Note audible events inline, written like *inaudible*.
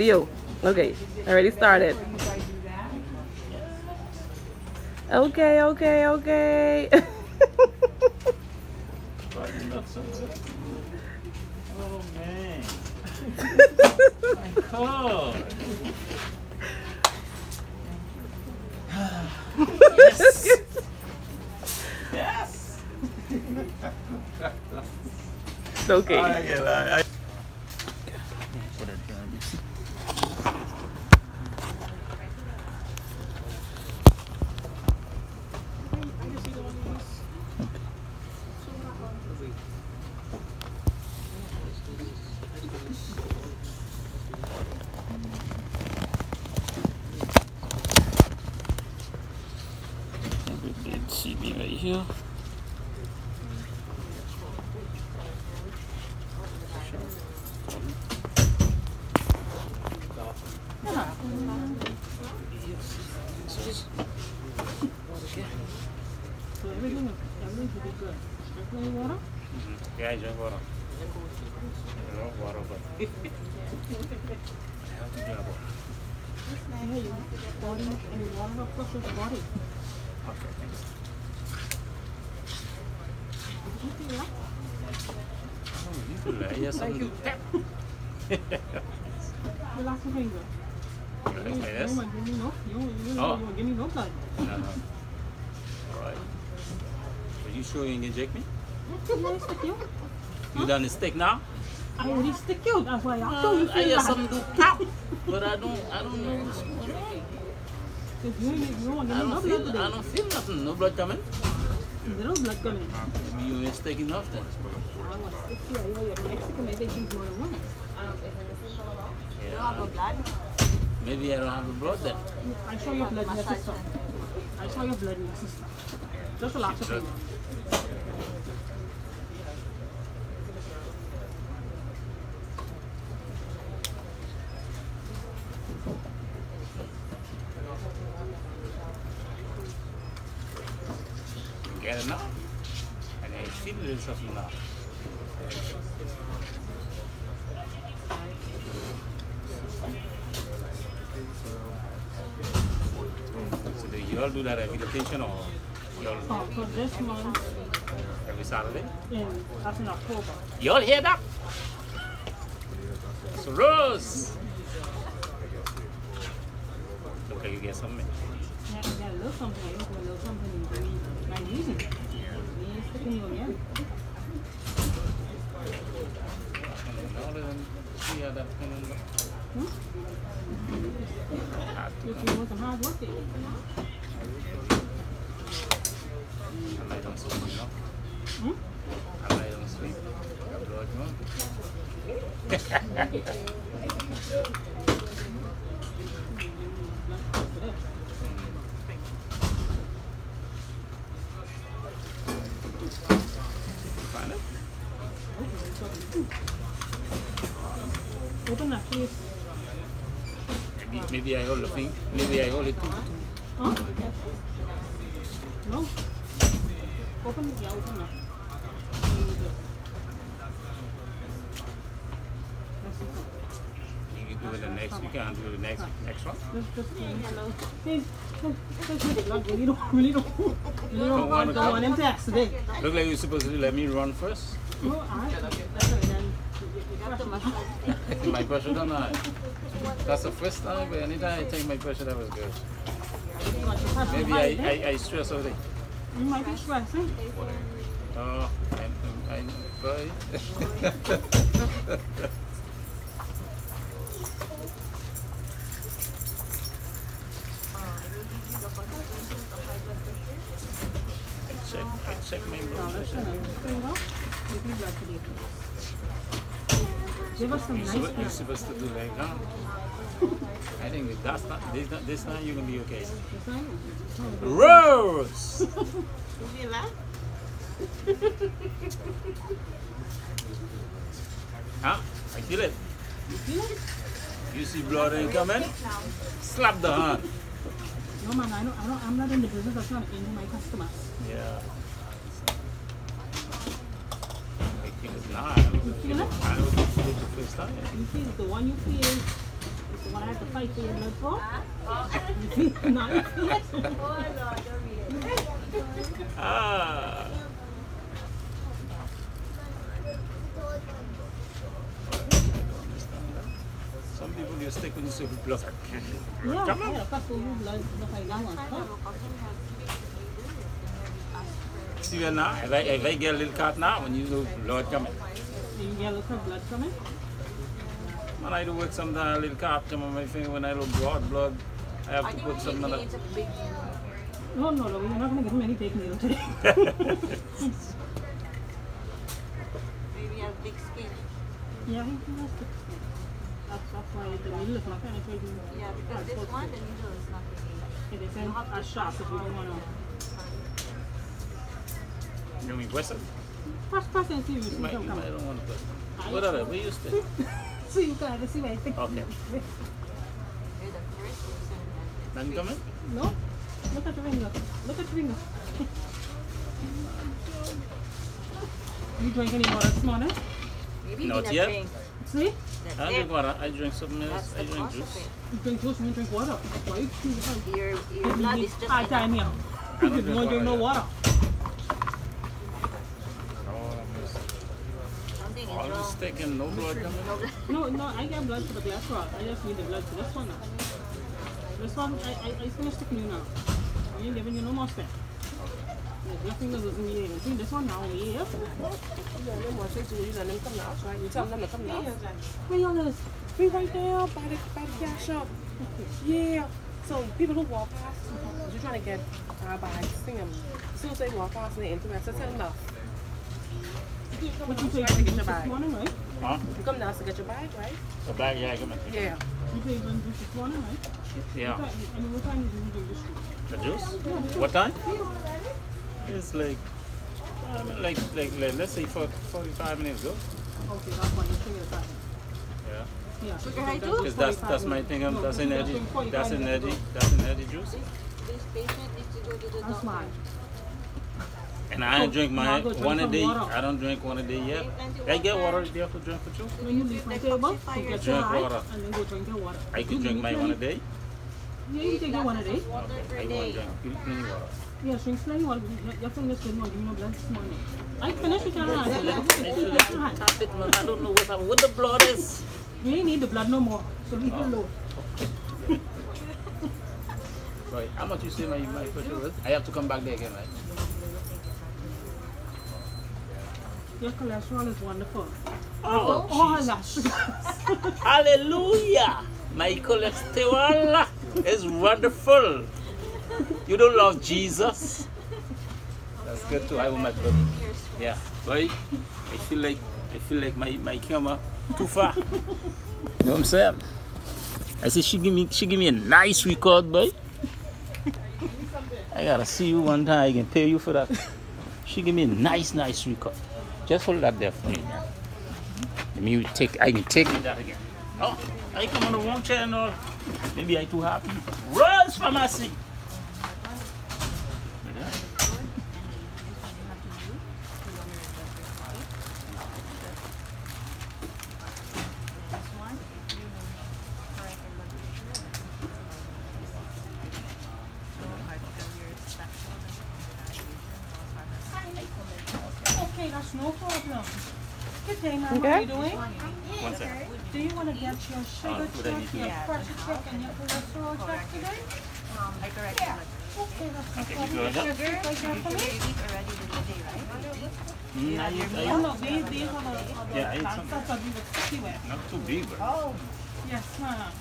You. Okay, already started. Okay, okay, okay. Oh man. Yes. yes. okay. I get it. I, I... Put it down. CB right here. So everything, everything should be good. Sprinkling water? Yeah, I drink water. I love water, but I have to drink water. Yeah, you body and water up plus the body. Okay, thanks. You feel like? Oh, you yes, I'm. Relax your finger. You Like don't this? want to give me no, you don't, you Oh. give me no blood. Uh-huh. All right. Are you sure you ain't inject me? You. You done the stick now? I already stick you. That's why I uh, told you I feel hear bad. something do pop, but I don't, I don't know what's going on. You, ain't- you don't I give me no don't blood feel, I don't feel nothing. No blood coming. Little blood coming. Maybe you ain't stick enough then. You maybe it's more than one. Yeah. Maybe I don't have the blood then. I saw your blood in your system. I saw your blood in your system. Just relax your finger. Get And I feel a little something now. So do you all do that every location or you all Oh, so this month, every Saturday? in, that's in October. You all hear that? So Rose! Like you get something. Yeah, you got a little something. You put a little something in green magnesium. We ain't sticking you again. Now then, see how that can look. Hmm? Hard to If know. you want some hard work, there. I might don't sleep enough. Hmm? I might don't sleep. Got blood going. Find it? Open that, please. Maybe, maybe I hold the thing. Maybe I hold it too. Huh? No. Open it, yeah, open that. It. You can do the next. You can't do the next next one. Just, just, hey, just, just hit it, like, really don't, really don't, really Don't wanna go. want him to. Look like you're supposed to let me run first. No, alright. My pressure don't know. That's the first time, but anytime I take my pressure, that was good. Maybe I, I, I stress over it. You might be stressing. Oh, I, I. I check, I check my blood pressure. It. There you go. Give me blood today. Give us some You're nice supposed, you're blood. supposed to do like that. I think that's not, this, this time you're gonna be okay. Yes, I am. Rose! *laughs* *laughs* huh? I feel it. You feel it? You see blood ain't coming? Slap the hand. No man, I don't, I don't, I'm not in the business of trying to injure my customers. Yeah. I think it's not. I feel it? I don't feel it the first time. You feel the one you feel have to fight for your blood for? *laughs* Ah. *laughs* Some people you stick with the blood. Yeah, yeah, kasi blood na kailangan. Huh? See that now? If I, if I get a little cut now, when you know blood coming. You get a little blood coming? When I do work sometimes a little cut come on my finger when I look blood, blood. I have to put some other. No, no, no, you're not going to give get many big needles today. Maybe you have big skin. yeah, he he has to. That's, that's why the needle is not penetrating. Yeah, because this one, the needle is not big. It isn't as sharp if you don't want to. You mean Western? Press, press and see if you You see might, you some don't want to put. What are they? We used to. *laughs* So you can see my thing. Okay. You're the that None coming? No? Look at the finger. Look at the finger. you drink any water this morning? Maybe Not yet. drink. See? That's I it. drink water. I drink something That's else. I the drink juice. You drink juice, you drink water. Why you choose high? Your, your blood is just high time here. I don't You don't drink no water water. Something All is this wrong. Stick and no blood coming. No. No, I get blood for the cholesterol. I just need the blood for this one now. This one, I, I, I finished sticking you now. I ain't giving you no more. Yes, your fingers isn't eating. See, this one now, yeah. No more pictures. You let them come now, right? You tell them to come now. Where y'all is? We right there by the by the gas shop. Yeah. So people who walk past, you're trying to get uh, by seeing them. As soon as they walk past, and they interact. So tell them no. You come But you down take to get your bag. morning, right? Huh? You come down to get your bag, right? The bag, yeah, come on. Yeah. You take one juice this morning, right? Yeah. What time- I mean, what time did you drink this juice? The juice? What time? It's like, I mean, like, like, like, let's say for 45 minutes ago. Okay, that's why you drink it at that. Yeah. Yeah. Sugar high too? Because that's, that's my thing, um, No, that's you energy, that's minutes energy, ago. that's energy juice. This patient needs to go to the That's doctor. Why. And I don't drink my one a day. water. I don't drink one a day yet. I get water there for drink for you. When you leave my table, you get Drink water. and then go drink your water. I could drink my one a day. Yeah, you take your one a day. Water per I won't day. drink plenty water. Yeah, drink plenty water. Your fingers good one, give me no blood this morning. I finished with your hand. so let me take your hand. Tap it, man. I don't know what. What the blood is. You ain't need the blood no more, so leave it ah. alone. *laughs* Right. How much you say my my pressure was? I have to come back there again, right? Your cholesterol is wonderful. Oh, All Jesus. that. *laughs* Hallelujah. My cholesterol is wonderful. You don't love Jesus? That's good too. I will my blood. Yeah. Boy, I feel like I feel like my, my camera too far. *laughs* You know what I'm saying? I said she give me she give me a nice record, boy. I gotta see you one time. I can pay you for that. She give me a nice, nice record. Just hold that there for me. man. Let me take. I can take that again. Oh, I come on the wrong channel. Maybe I too happy. Rose Pharmacy. Okay, that's no problem. Good day, ma'am. How Okay. are you doing? One second. Do you want to get your sugar what I check, your do. pressure check, and your cholesterol check today? Yeah. Okay, that's no Okay, you problem. go ahead. Sugar, right there for me? Mm, I eat, I Oh, no, these, these are the, are the Yeah, I ate plants some. that are the sticky with. Not too big, but Oh, yes, ma'am.